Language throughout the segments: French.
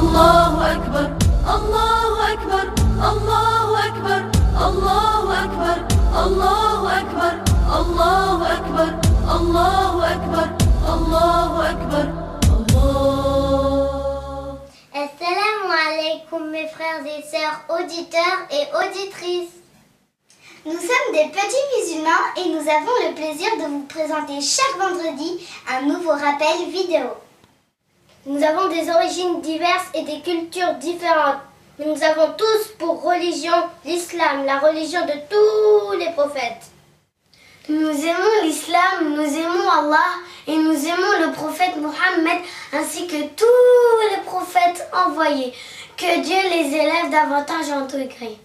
الله أكبر الله أكبر الله أكبر الله أكبر الله أكبر الله أكبر الله أكبر الله أكبر الله Assalamu alaikum mes frères et sœurs auditeurs et auditrices. Nous sommes des petits musulmans et nous avons le plaisir de vous présenter chaque vendredi un nouveau rappel vidéo. Nous avons des origines diverses et des cultures différentes, mais nous avons tous pour religion l'islam, la religion de tous les prophètes. Nous aimons l'islam, nous aimons Allah et nous aimons le prophète Mohammed ainsi que tous les prophètes envoyés. Que Dieu les élève davantage en degrés.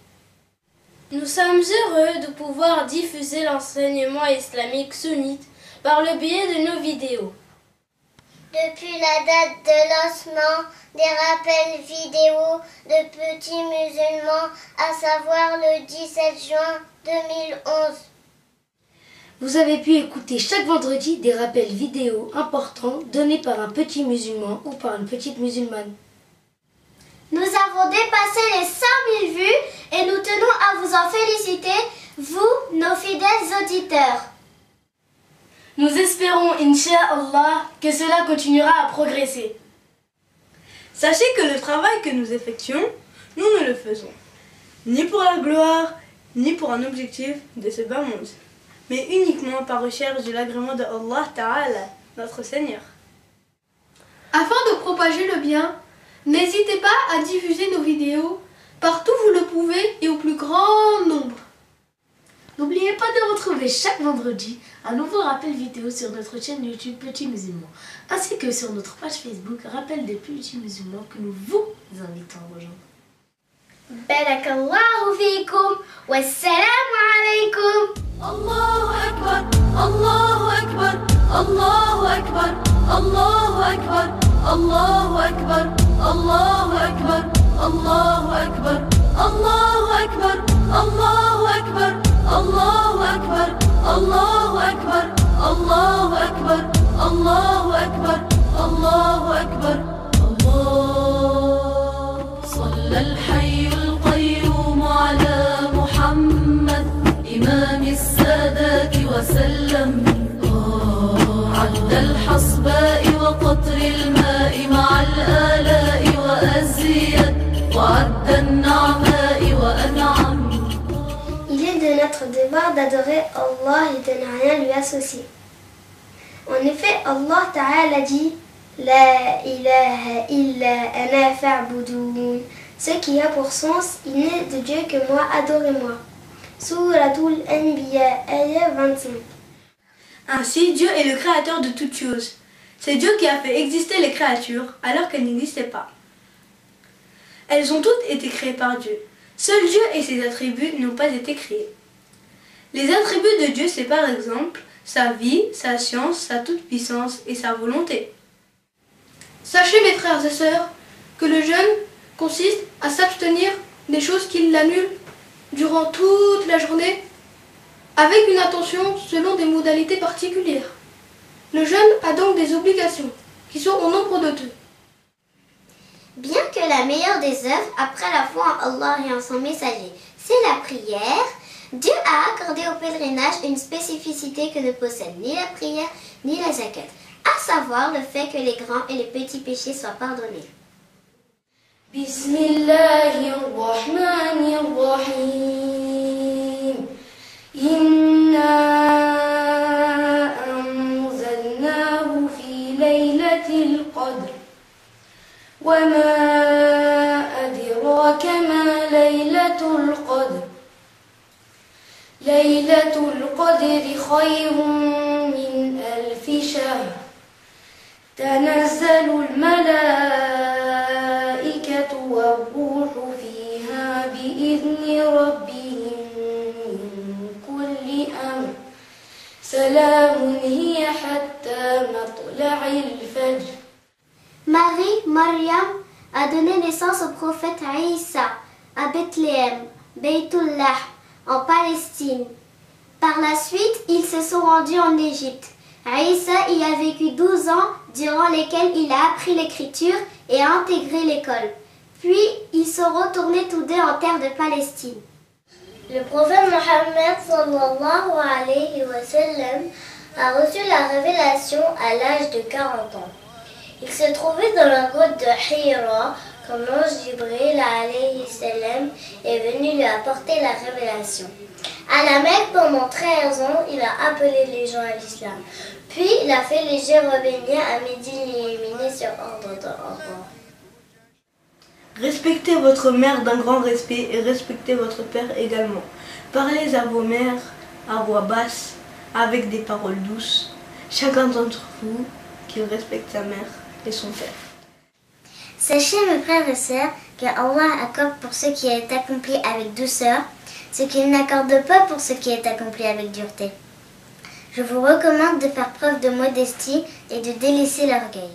Nous sommes heureux de pouvoir diffuser l'enseignement islamique sunnite par le biais de nos vidéos. Depuis la date de lancement des rappels vidéo de petits musulmans, à savoir le 17 juin 2011. Vous avez pu écouter chaque vendredi des rappels vidéo importants donnés par un petit musulman ou par une petite musulmane. Nous avons dépassé les 100 000 vues et nous tenons à vous en féliciter, vous, nos fidèles auditeurs. Nous espérons, Inch'Allah, que cela continuera à progresser. Sachez que le travail que nous effectuons, nous ne le faisons ni pour la gloire, ni pour un objectif de ce bas monde, mais uniquement par recherche de l'agrément de Allah Ta'ala, notre Seigneur. Afin de propager le bien, n'hésitez pas à diffuser nos vidéos partout où vous le pouvez et au plus grand nombre. N'oubliez pas de retrouver chaque vendredi un nouveau rappel vidéo sur notre chaîne YouTube Petit Musulman, ainsi que sur notre page Facebook Rappel des Petits Musulmans que nous vous invitons à rejoindre. Barakallahu fikum, wassalamu alaikum. Allahu Akbar, Allahu Akbar, Allahu Akbar, Allahu Akbar, Allahu Akbar, Allahu Akbar, Allahu Akbar, Allahu Akbar, Allahu Akbar. الله أكبر الله أكبر الله أكبر الله أكبر الله أكبر. الله صلى الحي القيوم على محمد إمام السادات وسلم. عد الحصباء وقطر الماء مع الآلاء وأزيد وعد النعماء وأنعم. De notre devoir d'adorer Allah et de ne rien lui associer. En effet, Allah Ta'ala dit La ilaha illa ana fa'budun. Ce qui a pour sens, il n'est de Dieu que moi, adorez-moi. Suratul Anbiya, ayah 25. Ainsi, Dieu est le créateur de toutes choses. C'est Dieu qui a fait exister les créatures alors qu'elles n'existaient pas. Elles ont toutes été créées par Dieu. Seul Dieu et ses attributs n'ont pas été créés. Les attributs de Dieu, c'est par exemple sa vie, sa science, sa toute-puissance et sa volonté. Sachez mes frères et sœurs que le jeûne consiste à s'abstenir des choses qui l'annulent durant toute la journée avec une attention selon des modalités particulières. Le jeûne a donc des obligations qui sont au nombre de deux. Bien que la meilleure des œuvres, après la foi en Allah et en son messager, c'est la prière, Dieu a accordé au pèlerinage une spécificité que ne possède ni la prière ni la zakat, à savoir le fait que les grands et les petits péchés soient pardonnés. أدراك ما ليلة القدر. ليلة القدر خير من ألف شهر. تنزل الملائكة والروح فيها بإذن ربهم من كل أمر. سلام هي حتى مطلع الفجر. Marie, Mariam, a donné naissance au prophète Isa à Bethléem, Beitullah, en Palestine. Par la suite, ils se sont rendus en Égypte. Aïssa y a vécu 12 ans durant lesquels il a appris l'écriture et a intégré l'école. Puis ils sont retournés tous deux en terre de Palestine. Le prophète Mohammed a reçu la révélation à l'âge de 40 ans. Il se trouvait dans la grotte de Hira quand l'ange Jibril est venu lui apporter la révélation. À la Mecque, pendant 13 ans, il a appelé les gens à l'islam. Puis, il a fait les Jérovéniens à Médine et sur ordre de. Respectez votre mère d'un grand respect et respectez votre père également. Parlez à vos mères à voix basse, avec des paroles douces. Chacun d'entre vous qu'il respecte sa mère et son père. Sachez, mes frères et sœurs, que Allah accorde pour ce qui est accompli avec douceur, ce qu'il n'accorde pas pour ce qui est accompli avec dureté. Je vous recommande de faire preuve de modestie et de délaisser l'orgueil.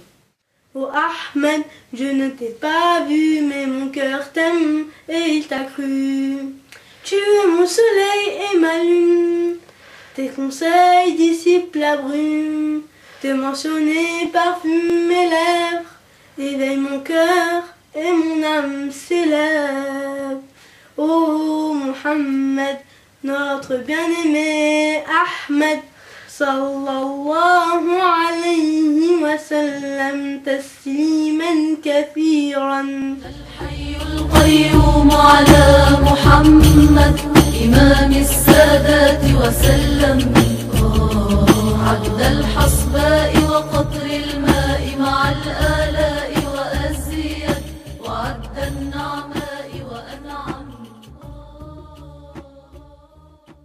Oh Ahmed, je ne t'ai pas vu, mais mon cœur t'aime et il t'a cru. Tu es mon soleil et ma lune, tes conseils dissipent la brume, te mentionner parfume mes lèvres, éveille mon cœur et mon âme s'élève. Oh Mohammed, notre bien-aimé Ahmed, sallallahu alayhi wa sallam, tasliman kathiran. الحي القيوم على محمد إمام السادات وسلم عقد الحصباء